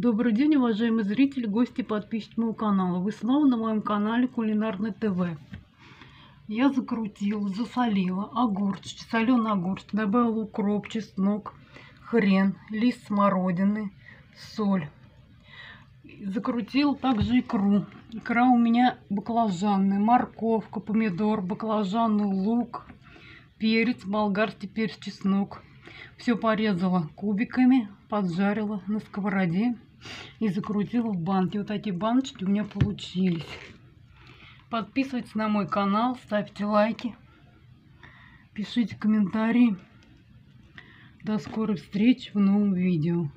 Добрый день, уважаемые зрители, гости, подписчики моего канала. Вы снова на моем канале Кулинарный ТВ. Я закрутила, засолила огурчик, соленый огурчик, добавила укроп, чеснок, хрен, лист смородины, соль. Закрутила также икру. Икра у меня баклажанная, морковка, помидор, баклажанный лук, перец, болгарский перец, чеснок. Все порезала кубиками, поджарила на сковороде и закрутила в банке. Вот эти баночки у меня получились. Подписывайтесь на мой канал, ставьте лайки, пишите комментарии. До скорой встречи в новом видео.